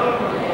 Amen.